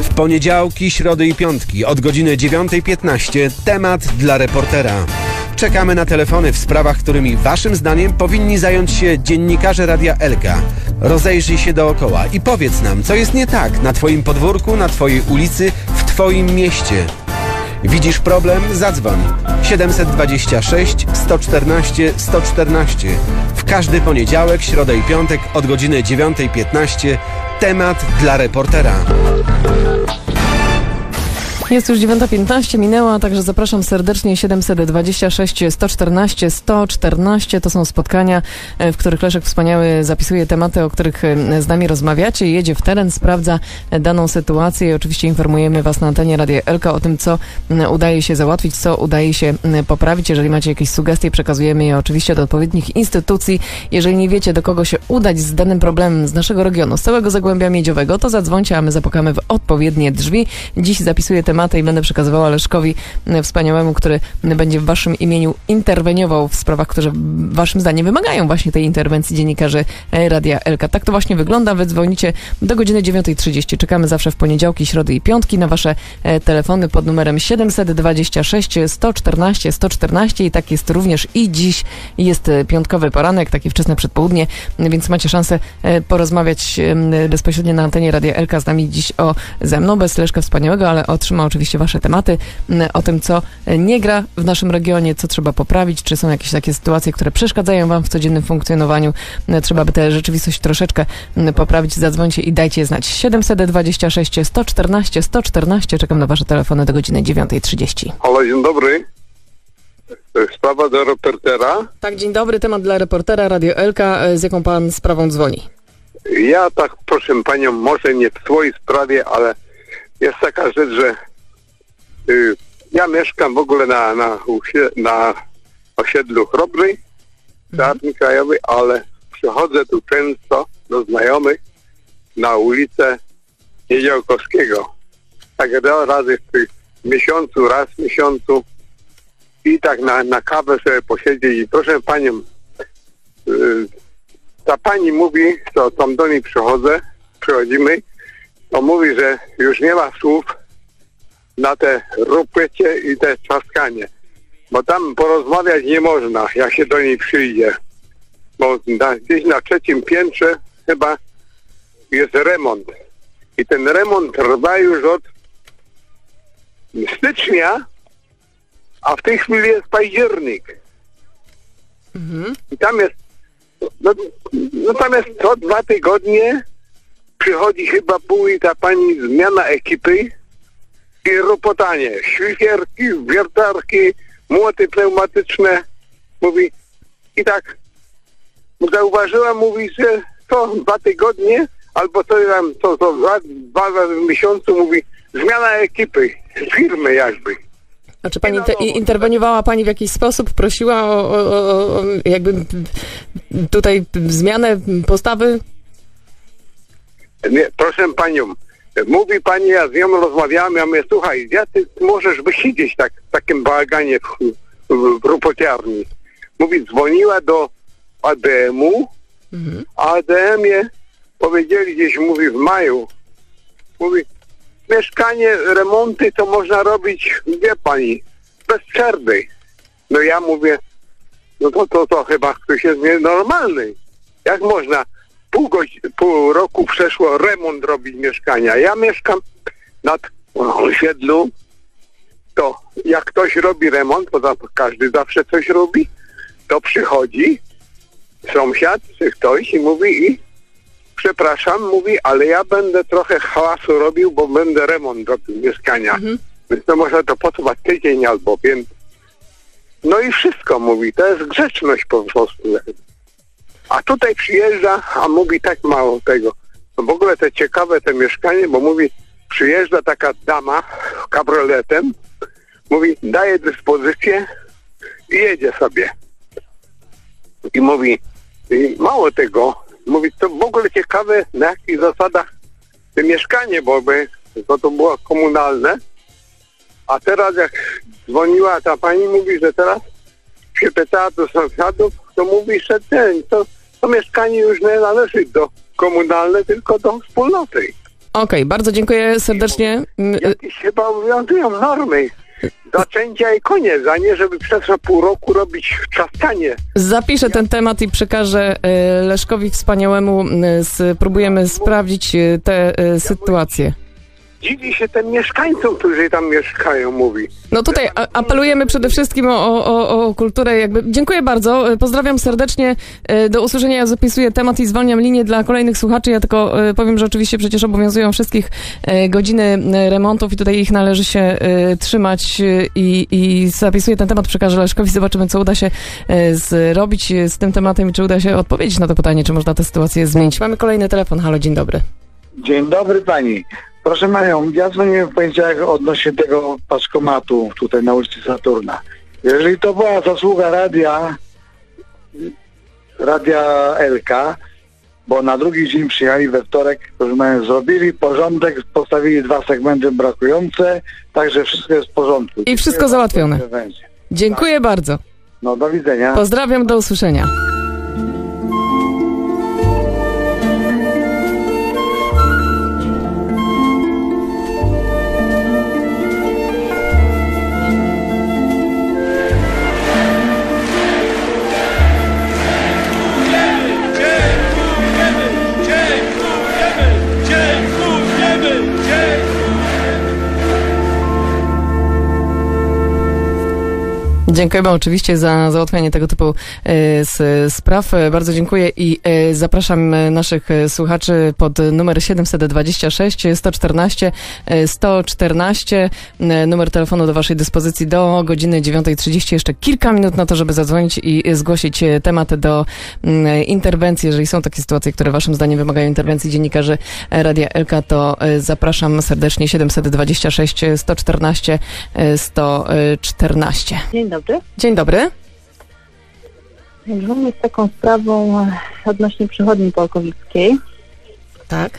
W poniedziałki, środy i piątki od godziny 9.15 temat dla reportera. Czekamy na telefony w sprawach, którymi waszym zdaniem powinni zająć się dziennikarze Radia Elka. Rozejrzyj się dookoła i powiedz nam, co jest nie tak na twoim podwórku, na twojej ulicy, w twoim mieście. Widzisz problem? Zadzwoń. 726 114 114. W każdy poniedziałek, środę i piątek od godziny 9.15 temat dla reportera. Jest już 9.15, minęła, także zapraszam serdecznie 726 114 114. To są spotkania, e, w których Leszek Wspaniały zapisuje tematy, o których e, z nami rozmawiacie. Jedzie w teren, sprawdza e, daną sytuację i oczywiście informujemy Was na antenie Radia Elka o tym, co udaje się załatwić, co udaje się poprawić. Jeżeli macie jakieś sugestie, przekazujemy je oczywiście do odpowiednich instytucji. Jeżeli nie wiecie, do kogo się udać z danym problemem z naszego regionu, z całego Zagłębia Miedziowego, to zadzwońcie, a my zapukamy w odpowiednie drzwi. Dziś zapisuję tematy i będę przekazywała Leszkowi m, wspaniałemu, który będzie w waszym imieniu interweniował w sprawach, które waszym zdaniem wymagają właśnie tej interwencji dziennikarzy e, Radia Elka. Tak to właśnie wygląda. Wy dzwonicie do godziny 9.30. Czekamy zawsze w poniedziałki, środy i piątki na wasze e, telefony pod numerem 726 114 114 i tak jest również i dziś jest e, piątkowy poranek, takie wczesne przedpołudnie, więc macie szansę porozmawiać bezpośrednio na antenie Radia Elka z nami dziś o ze mną, bez Leszka Wspaniałego, ale otrzyma oczywiście wasze tematy o tym, co e, nie gra w naszym regionie, co trzeba poprawić, czy są jakieś takie sytuacje, które przeszkadzają wam w codziennym funkcjonowaniu. Trzeba by tę rzeczywistość troszeczkę poprawić. Zadzwońcie i dajcie znać. 726 114 114. Czekam na wasze telefony do godziny 9.30. Halo, dzień dobry. Sprawa do reportera. Tak, dzień dobry. Temat dla reportera Radio Elka. E, Z jaką pan sprawą dzwoni? Ja tak, proszę panią, może nie w swojej sprawie, ale jest taka rzecz, że ja mieszkam w ogóle na, na, na osiedlu Chrobry, Teatr Krajowy, ale przychodzę tu często do znajomych na ulicę Niedziałkowskiego. Tak dwa razy w miesiącu, raz w miesiącu i tak na, na kawę sobie posiedzieć i proszę panią, y, ta pani mówi, to tam do niej przychodzę, przychodzimy, to mówi, że już nie ma słów na te rupycie i te trzaskanie. Bo tam porozmawiać nie można, jak się do niej przyjdzie. Bo na, gdzieś na trzecim piętrze chyba jest remont. I ten remont trwa już od stycznia, a w tej chwili jest październik. I tam jest, no, no tam jest co dwa tygodnie, przychodzi chyba pół i ta pani zmiana ekipy i ropotanie. Szlifierki, wiertarki, młoty pneumatyczne. Mówi, i tak zauważyłam, mówi, że co dwa tygodnie, albo co tam, co, co dwa, dwa razy w miesiącu, mówi, zmiana ekipy, firmy jakby. A czy pani te, i- interweniowała pani w jakiś sposób? Prosiła o, o, o, o jakby tutaj zmianę postawy? Nie, proszę panią, mówi pani, ja z nią rozmawiałem, ja mówię, słuchaj, ja ty możesz wysiedzieć tak, w takim bałaganie w, w, w rupociarni. Mówi, dzwoniła do ADM-u, a ADM-ie powiedzieli gdzieś, mówi, w maju, mówi, mieszkanie, remonty to można robić, wie pani, bez przerwy. No ja mówię, no to, to, to chyba ktoś jest nienormalny. Jak można pół, pół roku przeszło remont robić mieszkania. Ja mieszkam nad osiedlu, to jak ktoś robi remont, bo każdy zawsze coś robi, to przychodzi sąsiad czy ktoś i mówi i przepraszam, mówi, ale ja będę trochę hałasu robił, bo będę remont robił mieszkania. Więc to może to potrwać tydzień albo więcej. No i wszystko mówi, to jest grzeczność po prostu. A tutaj przyjeżdża, a mówi tak mało tego. No w ogóle te ciekawe te mieszkanie, bo mówi, przyjeżdża taka dama kabrioletem, mówi, daje dyspozycję i jedzie sobie. I mówi, i mało tego, mówi, to w ogóle ciekawe, na jakich zasadach to mieszkanie, bo by, bo to było komunalne. A teraz jak dzwoniła ta pani, mówi, że teraz się pytała do sąsiadów, to mówi, że ten, to, to mieszkanie już nie należy do komunalne, tylko do wspólnoty. Okej, bardzo dziękuję serdecznie. Mm, y, Jakieś chyba obowiązują normy. Zaczęcia i koniec, a nie żeby przez pół roku robić trzaskanie. Zapiszę ten temat i przekażę e, Leszkowi Wspaniałemu. Spróbujemy sprawdzić e, tę sytuację. Dziwi się tym mieszkańcom, którzy tam mieszkają, mówi. No tutaj a- apelujemy przede wszystkim o, o, o, kulturę. Jakby. Dziękuję bardzo. E, Pozdrawiam serdecznie. E, Do usłyszenia. Ja zapisuję temat i zwalniam linię dla kolejnych słuchaczy. Ja tylko e, powiem, że oczywiście przecież obowiązują wszystkich godziny remontów i tutaj ich należy się trzymać i, i zapisuję ten temat, przekażę Leszkowi. Zobaczymy, co uda się zrobić z tym tematem i czy uda się odpowiedzieć na to pytanie, czy można tę sytuację zmienić. Mamy kolejny telefon. Halo, dzień dobry. Dzień dobry pani. Proszę panią, ja dzwonię w poniedziałek odnośnie tego paczkomatu tutaj na ulicy Saturna. Jeżeli to była zasługa radia, radia LK, bo na drugi dzień przyjechali we wtorek, panią, zrobili porządek, postawili dwa segmenty brakujące, także wszystko jest w porządku. I wszystko załatwione. Dziękuję bardzo. No do widzenia. Pozdrawiam, do usłyszenia. Dziękujemy oczywiście za załatwianie tego typu e, spraw. E, Bardzo dziękuję i e, zapraszam naszych słuchaczy pod numer 726 114 e, 114. E, Numer telefonu do Waszej dyspozycji do godziny 9.30. Jeszcze kilka minut na to, żeby zadzwonić i zgłosić temat do interwencji. Jeżeli są takie sytuacje, które Waszym zdaniem wymagają interwencji dziennikarzy Radia Elka, to zapraszam serdecznie 726 114 e, 114. Dzień dobry. Dzień dobry. Dzwonię z taką sprawą e, odnośnie przychodni polkowickiej. Tak.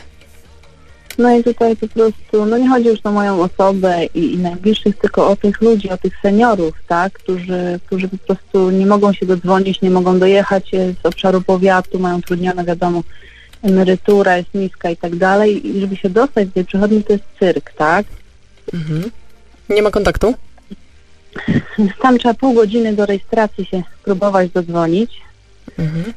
No i tutaj po prostu, no nie chodzi już o moją osobę i, i najbliższych, tylko o tych ludzi, o tych seniorów, tak, którzy, którzy po prostu nie mogą się dodzwonić, nie mogą dojechać z obszaru powiatu, mają trudnione, wiadomo, emerytura jest niska i tak dalej. I żeby się dostać do tej przychodni, to jest cyrk, tak. Mhm. Nie ma kontaktu? Tam trzeba pół godziny do rejestracji się próbować dodzwonić. Mhm.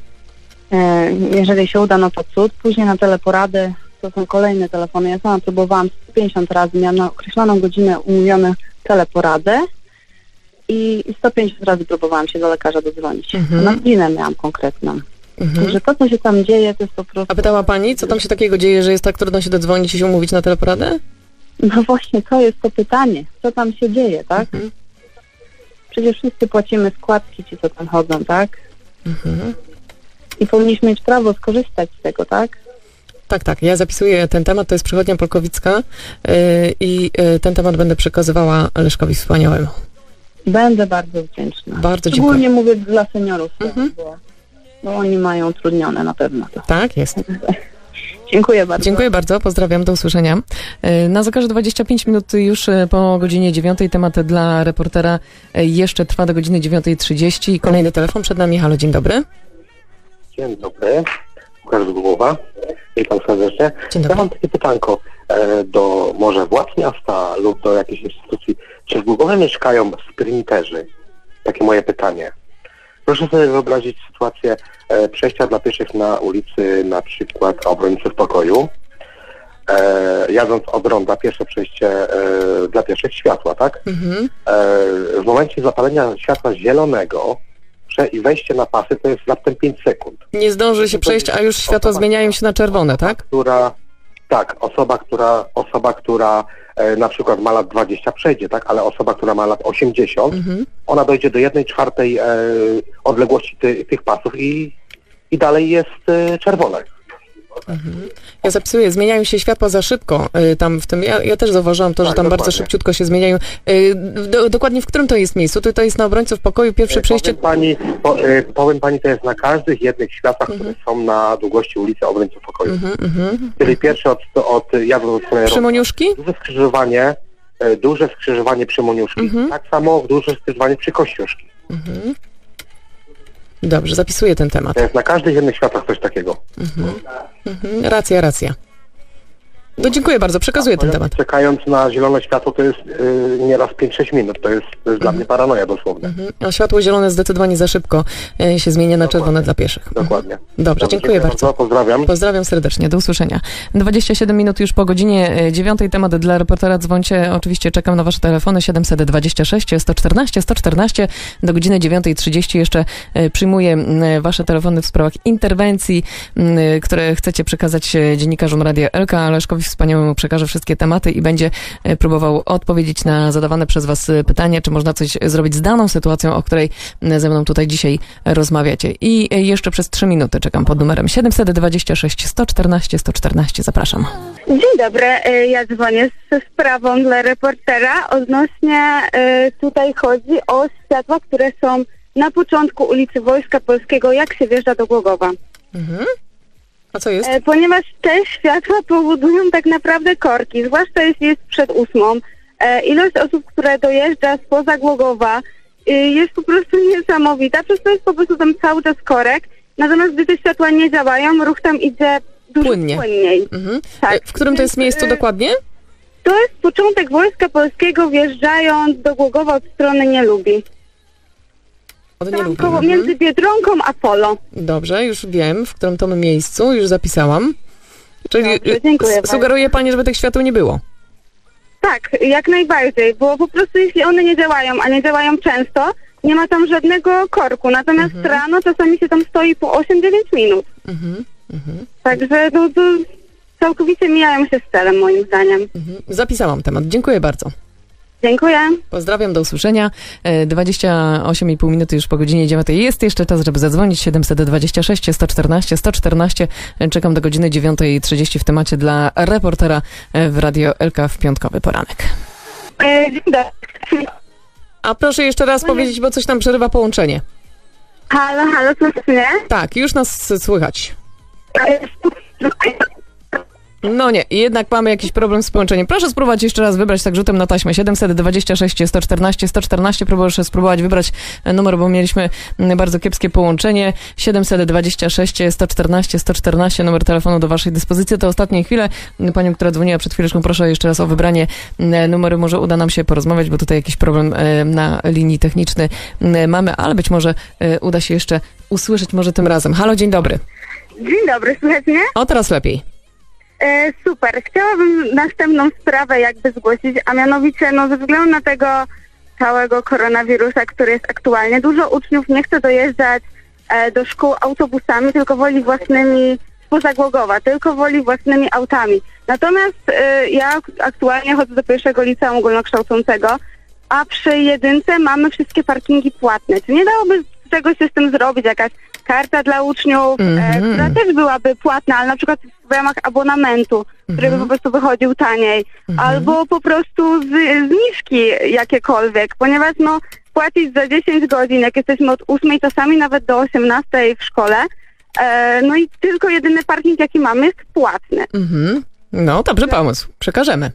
E, Jeżeli się uda, no to cud. Później na teleporadę to są kolejne telefony. Ja sama próbowałam 150 razy, miałam na określoną godzinę umówione teleporadę i 150 razy próbowałam się do lekarza dodzwonić. Mhm. Na godzinę miałam konkretną. Mhm. Także to, co się tam dzieje, to jest po prostu... A pytała pani, co tam się takiego dzieje, że jest tak trudno się dodzwonić i się umówić na teleporadę? No właśnie, to jest to pytanie. Co tam się dzieje, tak? Mhm. Przecież wszyscy płacimy składki, ci co tam chodzą, tak? Mhm. I powinniśmy mieć prawo skorzystać z tego, tak? Tak, tak. Ja zapisuję ten temat, to jest przychodnia Polkowicka yy, i yy, ten temat będę przekazywała Leszkowi Wspaniałemu. Będę bardzo wdzięczna. Bardzo Szczególnie dziękuję. mówię dla seniorów, Mhm. bo, bo oni mają utrudnione na pewno to. Tak, jest. Dziękuję bardzo. Dziękuję bardzo, pozdrawiam, do usłyszenia. Yy, Na zegarze 25 minut już yy, po godzinie 9. Temat dla reportera yy, jeszcze trwa do godziny 9.30. Kolejny telefon przed nami. Halo, dzień dobry. Dzień dobry, Łukasz Głowa. Witam serdecznie. Dzień Ja dobry. mam takie pytanko e, do może władz miasta lub do jakiejś instytucji. Czy w Głogowie mieszkają sprinterzy? Takie moje pytanie. Proszę sobie wyobrazić sytuację e, przejścia dla pieszych na ulicy na przykład obrońców pokoju. E, jadąc od ronda, pierwsze przejście e, dla pieszych światła, tak? Mhm. E, w momencie zapalenia światła zielonego i wejście na pasy to jest raptem 5 sekund. Nie zdąży się przejść, a już światła zmieniają się na czerwone, tak? która, tak, osoba, która, osoba, która e, na przykład ma lat 20 przejdzie, tak, ale osoba, która ma lat 80, Mhm. ona dojdzie do jednej czwartej e, odległości ty, tych pasów i, i dalej jest e, czerwone. Ja zapisuję, zmieniają się światła za szybko y, tam w tym. Ja, ja też zauważyłam to, że Tak, tam bardzo dokładnie. szybciutko się zmieniają. Y, do, dokładnie w którym to jest miejscu? To, to jest na obrońców pokoju, pierwsze E, przejście. Powiem pani, po, e, powiem pani, to jest na każdych jednych światłach, które są na długości ulicy Obrońców Pokoju. Mhm, mhm. Czyli pierwsze od, od jadąc od strony Przy Moniuszki? duże skrzyżowanie, e, duże skrzyżowanie przy Moniuszki, Mhm. tak samo duże skrzyżowanie przy Kościuszki. Mhm. Dobrze, zapisuję ten temat. Jest na każdych jednych światach coś takiego. Mhm. Mhm, racja, racja. No dziękuję bardzo, przekazuję ten temat. Czekając na zielone światło to jest y, nieraz 5-6 minut. To jest, to jest dla mnie paranoja dosłownie. Mhm. A światło zielone zdecydowanie za szybko e, się zmienia na czerwone dla pieszych. Mhm. Dokładnie. Dobrze, dziękuję bardzo. Pozdrawiam. Pozdrawiam serdecznie, do usłyszenia. 27 minut już po godzinie 9. Temat dla reportera. Dzwońcie, oczywiście czekam na wasze telefony 726 114 114. Do godziny 9.30 jeszcze e, przyjmuję m, wasze telefony w sprawach interwencji, które chcecie przekazać dziennikarzom Radia Elka. Leszkowi Wspaniałemu przekaże wszystkie tematy i będzie e, próbował odpowiedzieć na zadawane przez was e, pytania, czy można coś zrobić z daną sytuacją, o której m, ze mną tutaj dzisiaj rozmawiacie. I e, jeszcze przez 3 minuty czekam pod numerem 726 114 114. Zapraszam. Dzień dobry, e, ja dzwonię ze sprawą dla reportera. Odnośnie e, tutaj chodzi o światła, które są na początku ulicy Wojska Polskiego, jak się wjeżdża do Głogowa. A co jest? E, Ponieważ te światła powodują tak naprawdę korki, zwłaszcza jeśli jest przed ósmą. E, Ilość osób, które dojeżdża spoza Głogowa e, jest po prostu niesamowita, przez to jest po prostu tam cały czas korek. Natomiast gdy te światła nie działają, ruch tam idzie dużo Płynnie. płynniej. Mhm. Tak. E, W którym to jest miejscu e, dokładnie? To jest początek Wojska Polskiego wjeżdżając do Głogowa od strony Nielubi. Od Tam lubię. koło, Mhm. między Biedronką a Polo. Dobrze, już wiem, w którym to miejscu, już zapisałam. Czyli Dobrze, y, dziękuję sugeruje pani, żeby tych świateł nie było. Tak, jak najbardziej, bo po prostu jeśli one nie działają, a nie działają często, nie ma tam żadnego korku. Natomiast Mhm. rano czasami się tam stoi po 8-9 minut. Mhm. Także no, to całkowicie mijają się z celem moim zdaniem. Mhm. Zapisałam temat. Dziękuję bardzo. Dziękuję. Pozdrawiam, do usłyszenia. E, 28,5 minuty już po godzinie 9. Jest jeszcze czas, żeby zadzwonić. 726 114 114. E, Czekam do godziny 9.30 w temacie dla reportera e, w Radio Elka w piątkowy poranek. E, dzień dobry. A proszę jeszcze raz powiedzieć, bo coś tam przerywa połączenie. Halo, halo, słyszysz mnie? Tak, już nas słychać. No nie, jednak mamy jakiś problem z połączeniem. Proszę spróbować jeszcze raz wybrać tak rzutem na taśmę 726 114 114. Proszę spróbować wybrać e, numer, bo mieliśmy mm, bardzo kiepskie połączenie. 726 114 114 numer telefonu do waszej dyspozycji. To ostatnie chwile. Panią, która dzwoniła przed chwileczką, proszę jeszcze raz o wybranie mm, numeru. Może uda nam się porozmawiać, bo tutaj jakiś problem e, na linii techniczny mm, mamy, ale być może e, uda się jeszcze usłyszeć może tym razem. Halo, dzień dobry. Dzień dobry, słychać mnie? O, teraz lepiej. E, super. Chciałabym następną sprawę jakby zgłosić, a mianowicie no ze względu na tego całego koronawirusa, który jest aktualnie, dużo uczniów nie chce dojeżdżać e, do szkół autobusami, tylko woli własnymi spoza Głogowa, tylko woli własnymi autami. Natomiast e, ja ak- aktualnie chodzę do pierwszego liceum ogólnokształcącego, a przy jedynce mamy wszystkie parkingi płatne. Czy nie dałoby czegoś się z tym zrobić, jakaś karta dla uczniów, e, Mhm. która też byłaby płatna, ale na przykład w ramach abonamentu, który by po prostu wychodził taniej, albo po prostu z, zniżki jakiekolwiek, ponieważ no płacić za 10 godzin, jak jesteśmy od 8 czasami nawet do 18 w szkole, e, no i tylko jedyny parking jaki mamy jest płatny. Mhm. No, dobry pomysł. Przekażemy.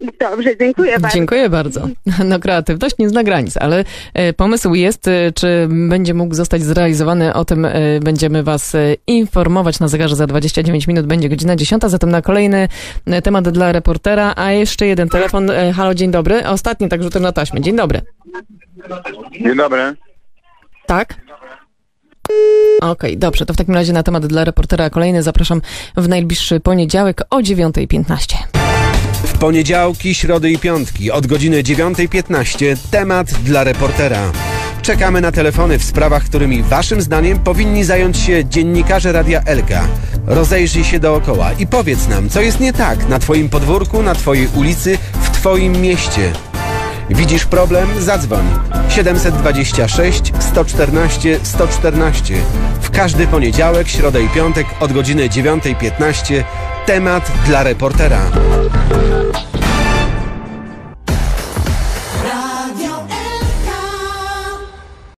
Dobrze, dziękuję bardzo. Dziękuję bardzo. No, kreatywność nie zna granic, ale e, pomysł jest, e, czy będzie mógł zostać zrealizowany, o tym e, będziemy Was informować na zegarze za 29 minut, będzie godzina 10, zatem na kolejny temat dla reportera, a jeszcze jeden telefon. Halo, dzień dobry. Ostatni, tak rzutem na taśmę. Dzień dobry. Dzień dobry. Tak? Okej, dobrze, to w takim razie na temat dla reportera kolejny zapraszam w najbliższy poniedziałek o 9.15. W poniedziałki, środy i piątki od godziny 9.15 temat dla reportera. Czekamy na telefony w sprawach, którymi waszym zdaniem powinni zająć się dziennikarze Radia Elka. Rozejrzyj się dookoła i powiedz nam, co jest nie tak na twoim podwórku, na twojej ulicy, w twoim mieście. Widzisz problem? Zadzwoń 726 114 114. W każdy poniedziałek, środę i piątek od godziny 9.15 temat dla reportera.